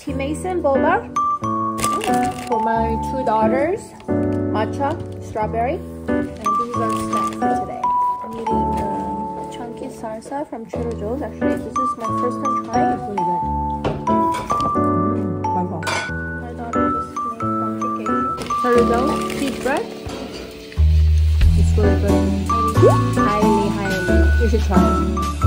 tea mason boba mm, for my two daughters, matcha, strawberry, and these are snacks for today. I'm eating uh, chunky salsa from Trader Joe's. Actually, this is my first time trying. It's really good. Mm, my daughter just made pumpkin cake. Trader Joe's bread. It's really good. Highly, highly. You should try it.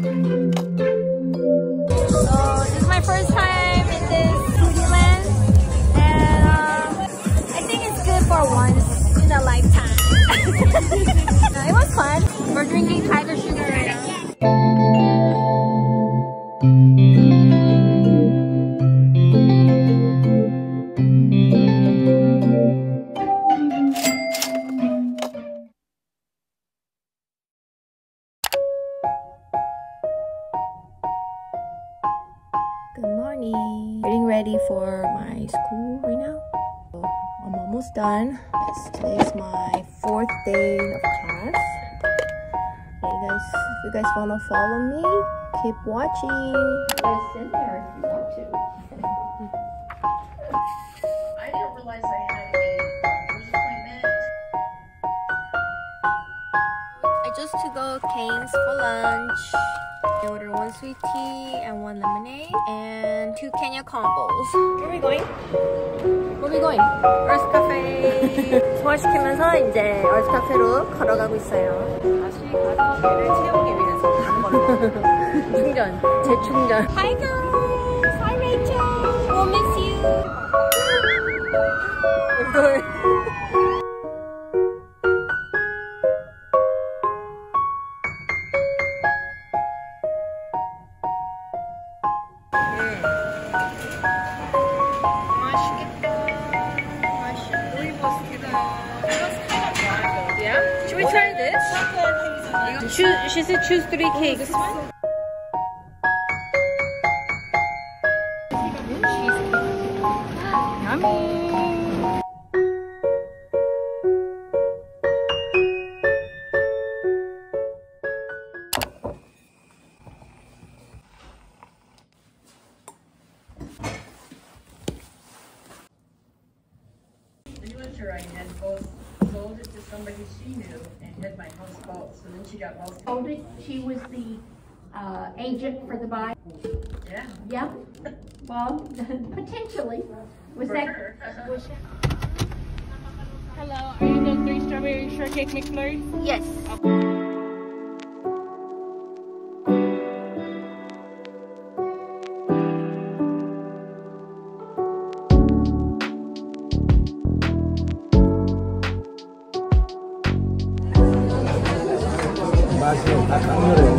So this is my first time in this Foodieland, and um, I think it's good for once in a lifetime. Uh, it was fun. We're drinking tiger sugar ready for my school right now. So, I'm almost done. Yes, today is my fourth day of class. Hey guys, if you guys wanna follow me, keep watching. There if you want to. Cane's for lunch. I ordered one sweet tea and one lemonade and two Kenya combos. Where are we going? Where are we going? Earth Cafe. 소화시키면서 이제 Earth Cafe로 걸어가고 있어요. 다시 가서 배를 채우기 위해서 가는 걸로. 충전, 재충전. Hi girls! Hi Rachel! We'll miss you! Choose, she said choose three cakes. Sold it to somebody she knew and had my house bought, so then she got both. told it she was the uh, agent for the buy. Yeah. Yeah, well, potentially. Was For that? her. was- Hello, are you the three strawberry shortcake McFlurry? Yes. Okay.